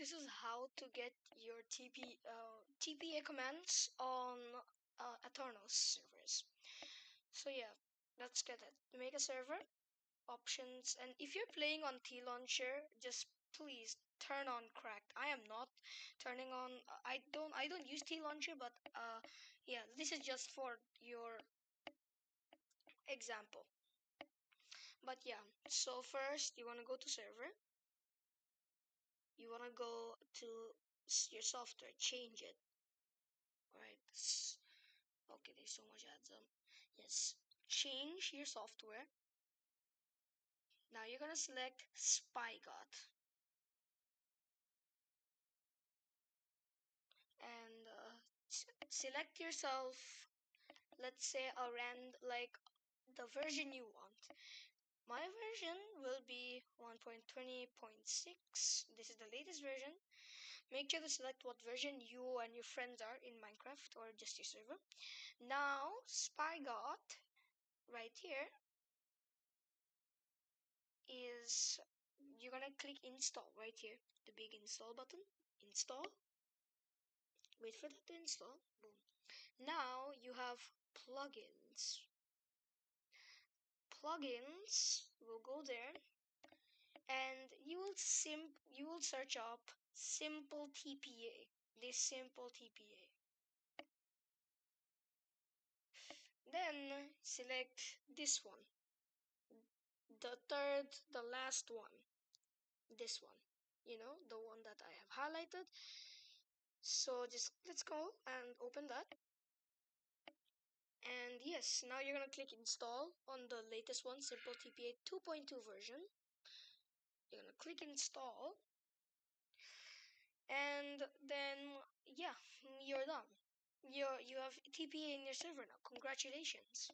this is how to get your TP uh, TPA commands on uh, Aternos servers. So yeah, let's get it. Make a server, options, and if you're playing on TLauncher, just please turn on cracked. I am not turning on. I don't. I don't use TLauncher, but uh, yeah, this is just for your example. But yeah, so first you want to go to server you want to go to your software, change it. Right. okay, there's so much ads. Um, yes, change your software. Now you're gonna select Spigot. And uh, select yourself, let's say a rand like the version you want. My version will be 1.20.6. This is the latest version. Make sure to select what version you and your friends are in Minecraft or just your server. Now, Spigot, right here, is you're gonna click install right here, the big install button. Install. Wait for that to install. Boom. Now you have plugins plugins. Will go there. And you will sim you will search up simple TPA this simple TPA then select this one. The third the last one. This one you know the one that I have highlighted. So just let's go and open that and yes now you're gonna click install on the latest one simple tpa 2.2 version. You're gonna click install. And then yeah you're done. You you have tpa in your server now. Congratulations